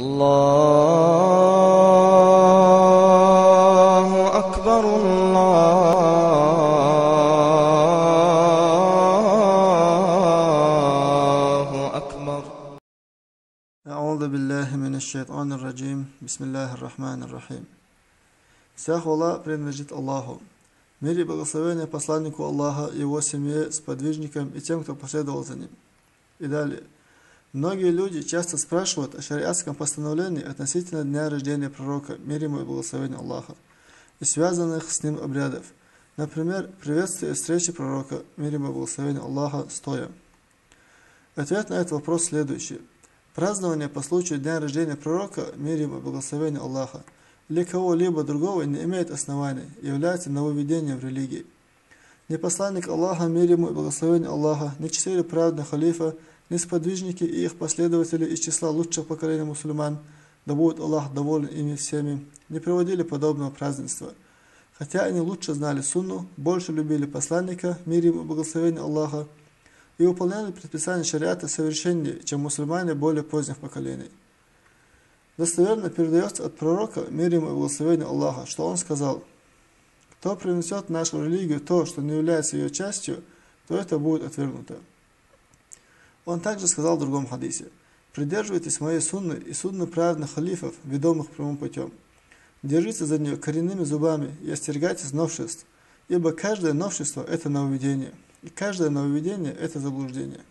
الله أكبر الله أكبر أعوذ بالله من الشيطان الرجيم بسم الله الرحمن الرحيم Вся хвала принадлежит Аллаху. Мир и благословение посланнику Аллаха, его семье, сподвижникам и тем, кто последовал за ним. И далее. Многие люди часто спрашивают о шариатском постановлении относительно дня рождения пророка, мир ему и благословение Аллаха, и связанных с ним обрядов. Например, приветствие встречи пророка, мир ему и благословение Аллаха, стоя. Ответ на этот вопрос следующий. Празднование по случаю дня рождения пророка, мир ему и благословение Аллаха, или кого-либо другого не имеет оснований, является нововведением в религии. Ни посланник Аллаха, мир ему и благословение Аллаха, ни четыре праведных халифа, ни сподвижники и их последователи из числа лучших поколений мусульман, да будет Аллах доволен ими всеми, не проводили подобного празднества. Хотя они лучше знали сунну, больше любили посланника, мир ему и благословение Аллаха, и выполняли предписания шариата совершеннее, чем мусульмане более поздних поколений. Достоверно передается от пророка, мир ему и благословение Аллаха, что он сказал, «Кто принесет нашу религию то, что не является ее частью, то это будет отвергнуто». Он также сказал в другом хадисе, «Придерживайтесь моей сунны и сунны праведных халифов, ведомых прямым путем. Держите за нее коренными зубами и остерегайтесь новшеств, ибо каждое новшество – это нововведение, и каждое нововведение – это заблуждение».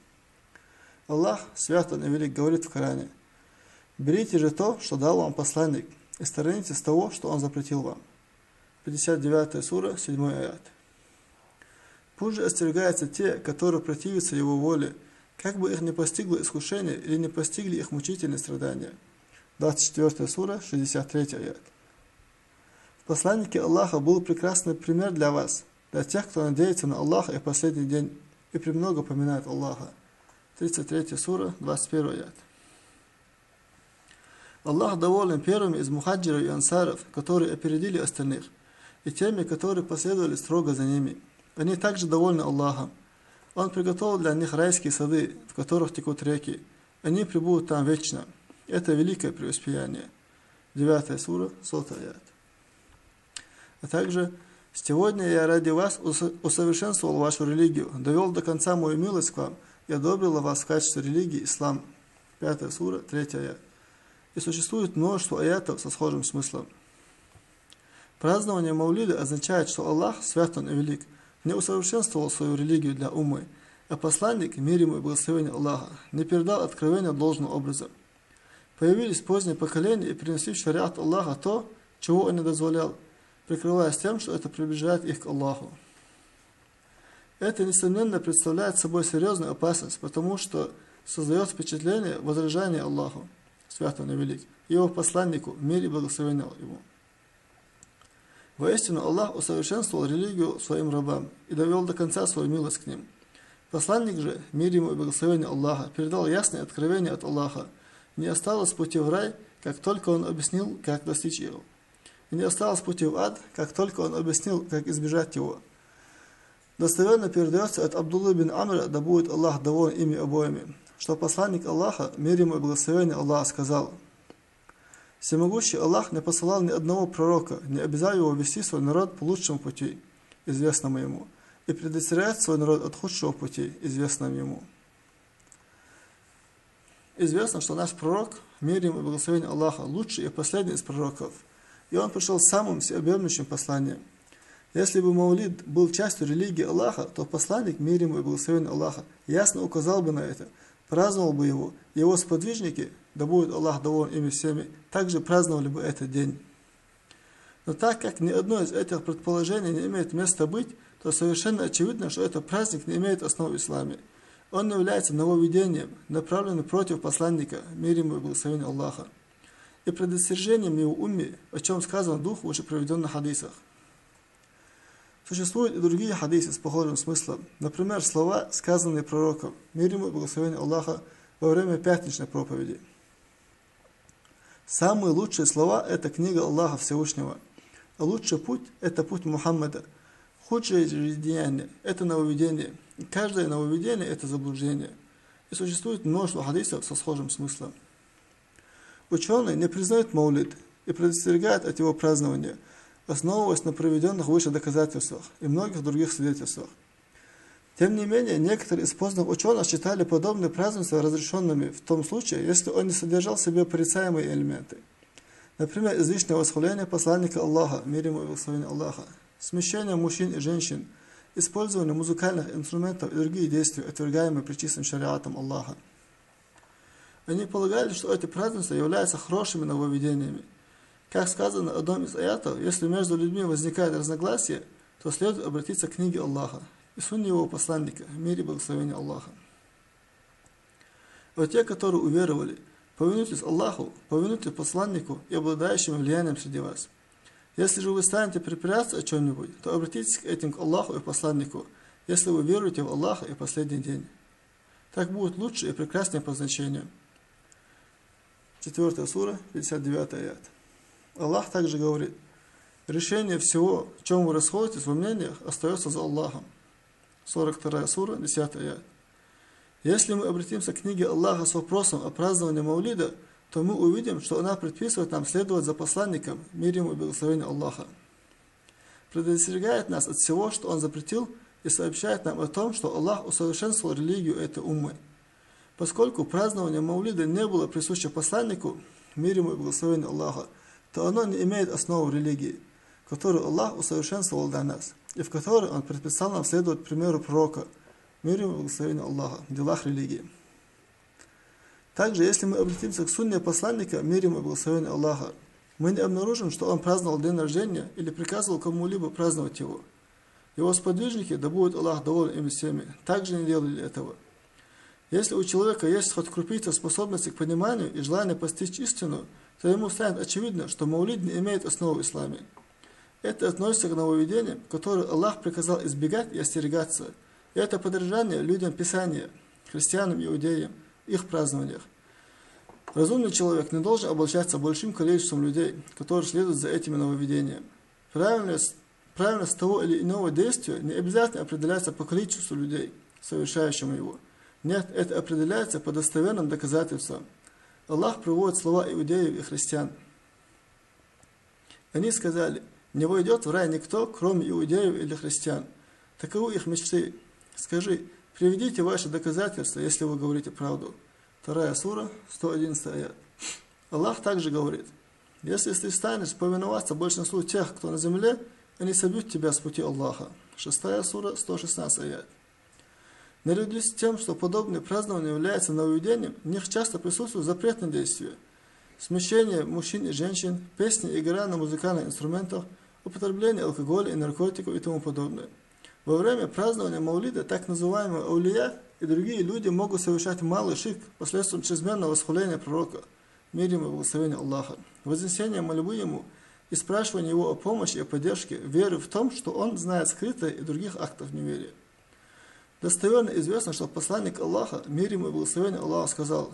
Аллах, свят Он и велик, говорит в Коране – Берите же то, что дал вам посланник, и сторонитесь того, что он запретил вам. 59 сура, 7 аят. Пусть же остерегаются те, которые противятся его воле, как бы их не постигло искушение или не постигли их мучительные страдания. 24 сура, 63 аят. В посланнике Аллаха был прекрасный пример для вас, для тех, кто надеется на Аллаха и последний день, и премного поминает Аллаха. 33 сура, 21 аят. Аллах доволен первыми из мухаджиров и ансаров, которые опередили остальных, и теми, которые последовали строго за ними. Они также довольны Аллахом. Он приготовил для них райские сады, в которых текут реки. Они прибудут там вечно. Это великое преуспеяние. 9 сура, 100 аят. А также «Сегодня я ради вас усовершенствовал вашу религию, довел до конца мою милость к вам и одобрил вас в качестве религии ислам». 5 сура, 3 аят и существует множество аятов со схожим смыслом. Празднование Маулида означает, что Аллах, свят Он и велик, не усовершенствовал свою религию для умы, а посланник, мир ему и благословение Аллаха, не передал откровение должным образом. Появились поздние поколения и принесли в шариат Аллаха то, чего он не дозволял, прикрываясь тем, что это приближает их к Аллаху. Это, несомненно, представляет собой серьезную опасность, потому что создает впечатление возражания Аллаху свят он и велик, его посланнику, мир и благословение ему. Воистину Аллах усовершенствовал религию своим рабам и довел до конца свою милость к ним. Посланник же, мир ему и благословение Аллаха, передал ясное откровение от Аллаха. Не осталось пути в рай, как только он объяснил, как достичь его. И не осталось пути в ад, как только он объяснил, как избежать его. Достоверно передается от Абдуллы бин Амра, да будет Аллах доволен ими обоими что посланник Аллаха, мир ему и благословение Аллаха, сказал, «Всемогущий Аллах не посылал ни одного пророка, не обязал его вести свой народ по лучшему пути, известному ему, и предостерегать свой народ от худшего пути, известному ему». Известно, что наш пророк, мир ему и благословение Аллаха, лучший и последний из пророков, и он пришел самым всеобъемлющим посланием. Если бы Маулид был частью религии Аллаха, то посланник, мир ему и благословение Аллаха, ясно указал бы на это – праздновал бы его, его сподвижники, да будет Аллах доволен ими всеми, также праздновали бы этот день. Но так как ни одно из этих предположений не имеет места быть, то совершенно очевидно, что этот праздник не имеет основ в исламе. Он является нововведением, направленным против посланника, мир ему и благословение Аллаха, и предостережением его умме, о чем сказано в дух в уже приведенных хадисах. Существуют и другие хадисы с похожим смыслом. Например, слова, сказанные пророком, мир ему и благословение Аллаха, во время пятничной проповеди. Самые лучшие слова – это книга Аллаха Всевышнего. Лучший путь – это путь Мухаммада. Худшее деяние – это нововведение. Каждое нововведение – это заблуждение. И существует множество хадисов со схожим смыслом. Ученые не признают маулид и предостерегают от его празднования, основываясь на проведенных выше доказательствах и многих других свидетельствах. Тем не менее, некоторые из поздних ученых считали подобные празднества разрешенными в том случае, если он не содержал в себе порицаемые элементы. Например, излишнее восхваление посланника Аллаха, мир ему и благословение Аллаха, смещение мужчин и женщин, использование музыкальных инструментов и другие действия, отвергаемые причистым шариатом Аллаха. Они полагали, что эти празднества являются хорошими нововведениями. Как сказано в одном из аятов, если между людьми возникает разногласие, то следует обратиться к книге Аллаха и сунне его посланника, в мире благословения Аллаха. Вот те, которые уверовали, повинуйтесь Аллаху, повинуйтесь посланнику и обладающим влиянием среди вас. Если же вы станете препятствовать о чем-нибудь, то обратитесь к этим к Аллаху и посланнику, если вы веруете в Аллаха и последний день. Так будет лучше и прекраснее по значению. 4 сура, 59 аят. Аллах также говорит, решение всего, в чем вы расходитесь во мнениях, остается за Аллахом. 42 сура, 10 аят. Если мы обратимся к книге Аллаха с вопросом о праздновании Маулида, то мы увидим, что она предписывает нам следовать за посланником, мир ему и благословение Аллаха. Предостерегает нас от всего, что он запретил, и сообщает нам о том, что Аллах усовершенствовал религию этой уммы. Поскольку празднование Маулида не было присуще посланнику, мир ему и благословение Аллаха, то оно не имеет основы религии, которую Аллах усовершенствовал для нас, и в которой Он предписал нам следовать примеру пророка, мир и благословение Аллаха, в делах религии. Также, если мы обратимся к сунне посланника, мир и благословение Аллаха, мы не обнаружим, что он праздновал день рождения или приказывал кому-либо праздновать его. Его сподвижники, да будет Аллах доволен ими всеми, также не делали этого. Если у человека есть хоть крупица способности к пониманию и желание постичь истину, то ему станет очевидно, что маулид не имеет основы в исламе. Это относится к нововведениям, которые Аллах приказал избегать и остерегаться. Это подражание людям Писания, христианам иудеям, их празднованиях. Разумный человек не должен обольщаться большим количеством людей, которые следуют за этими нововведениями. Правильность, правильность того или иного действия не обязательно определяется по количеству людей, совершающим его. Нет, это определяется по достоверным доказательствам. Аллах приводит слова иудеев и христиан. Они сказали, не войдет в рай никто, кроме иудеев или христиан. Таковы их мечты. Скажи, приведите ваши доказательства, если вы говорите правду. Вторая сура, 111 аят. Аллах также говорит, если ты станешь повиноваться большинству тех, кто на земле, они собьют тебя с пути Аллаха. Шестая сура, 116 аят. Наряду с тем, что подобное празднование является нововведением, в них часто присутствуют запретные действия. Смещение мужчин и женщин, песни игра на музыкальных инструментах, употребление алкоголя и наркотиков и тому подобное. Во время празднования Маулида так называемые аулия и другие люди могут совершать малый шик последствием чрезмерного восхваления пророка, мир ему и благословения Аллаха, вознесения мольбы ему и спрашивания его о помощи и поддержке, веры в том, что он знает скрытое и других актов неверия. Достоверно известно, что посланник Аллаха, мир ему и благословение Аллаха, сказал,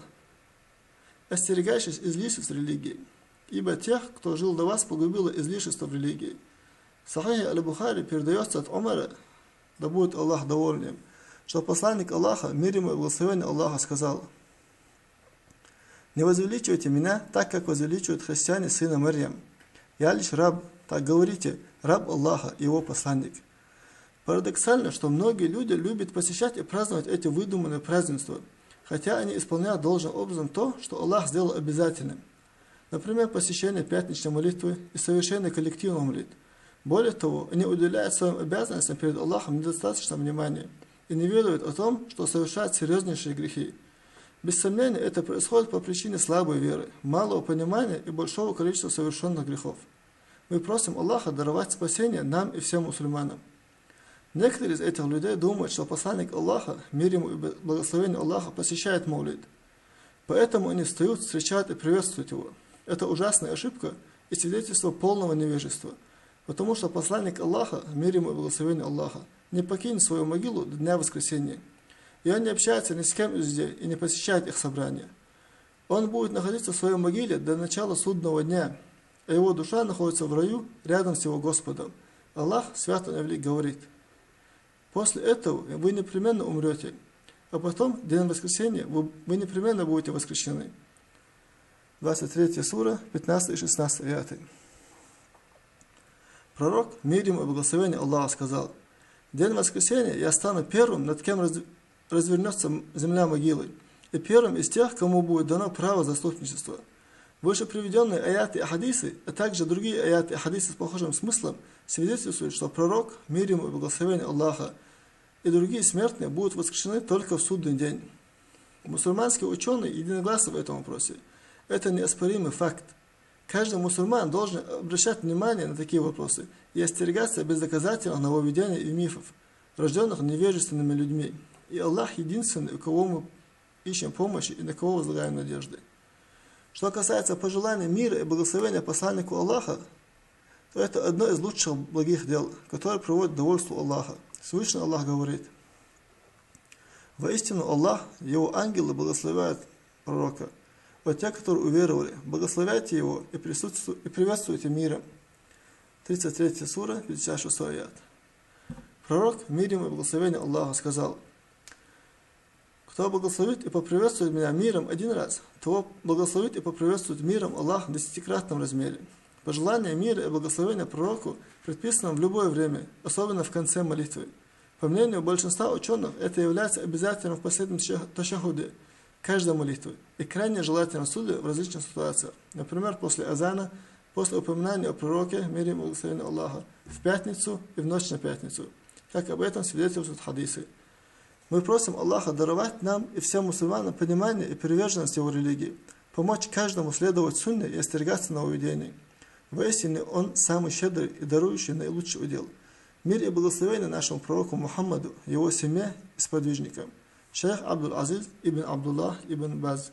«Остерегайтесь излишеств религии, ибо тех, кто жил до вас, погубило излишество в религии». Сахихи Аль-Бухари передается от Умара, да будет Аллах доволен что посланник Аллаха, мир ему и благословение Аллаха, сказал, «Не возвеличивайте меня так, как возвеличивают христиане сына Марьям. Я лишь раб, так говорите, раб Аллаха, его посланник». Парадоксально, что многие люди любят посещать и праздновать эти выдуманные празднества, хотя они исполняют должным образом то, что Аллах сделал обязательным. Например, посещение пятничной молитвы и совершение коллективного молитв. Более того, они уделяют своим обязанностям перед Аллахом недостаточно внимания и не ведают о том, что совершают серьезнейшие грехи. Без сомнения, это происходит по причине слабой веры, малого понимания и большого количества совершенных грехов. Мы просим Аллаха даровать спасение нам и всем мусульманам. Некоторые из этих людей думают, что посланник Аллаха, мир ему и благословение Аллаха, посещает Маулид. Поэтому они встают, встречают и приветствуют его. Это ужасная ошибка и свидетельство полного невежества. Потому что посланник Аллаха, мир ему и благословение Аллаха, не покинет свою могилу до дня воскресения. И он не общается ни с кем из людей и не посещает их собрания. Он будет находиться в своей могиле до начала судного дня, а его душа находится в раю рядом с его Господом. Аллах, свято велик, говорит – После этого вы непременно умрете, а потом, день воскресения, вы непременно будете воскрешены. 23 сура, 15 и 16 аяты. Пророк, мир ему и благословение Аллаха, сказал, «День воскресения я стану первым, над кем раз, развернется земля могилы, и первым из тех, кому будет дано право заступничества». Выше приведенные аяты и хадисы, а также другие аяты и хадисы с похожим смыслом свидетельствуют, что пророк, мир ему и благословение Аллаха, и другие смертные будут воскрешены только в судный день. Мусульманские ученые единогласны в этом вопросе. Это неоспоримый факт. Каждый мусульман должен обращать внимание на такие вопросы и остерегаться бездоказательных нововведений и мифов, рожденных невежественными людьми. И Аллах единственный, у кого мы ищем помощи и на кого возлагаем надежды. Что касается пожеланий мира и благословения посланнику Аллаха, то это одно из лучших благих дел, которое приводит к довольству Аллаха. Всевышний Аллах говорит, «Воистину Аллах, Его ангелы благословляют пророка, вот те, которые уверовали, благословляйте его и, и приветствуйте миром». 33 сура, 56 аят. Пророк, мир ему и благословение Аллаха, сказал, «Кто благословит и поприветствует меня миром один раз, того благословит и поприветствует миром Аллах в десятикратном размере». Пожелание мира и благословения пророку предписано в любое время, особенно в конце молитвы. По мнению большинства ученых, это является обязательным в последнем ташахуде каждой молитвы и крайне желательно суде в различных ситуациях. Например, после азана, после упоминания о пророке, мире и благословении Аллаха, в пятницу и в ночь на пятницу, как об этом свидетельствуют хадисы. Мы просим Аллаха даровать нам и всем мусульманам понимание и приверженность его религии, помочь каждому следовать сунне и остерегаться нововведений. Воистине Он самый щедрый и дарующий наилучший удел. Мир и благословение нашему пророку Мухаммаду, его семье и сподвижникам. Şeyh Abdülaziz İbn Abdullah İbn Baz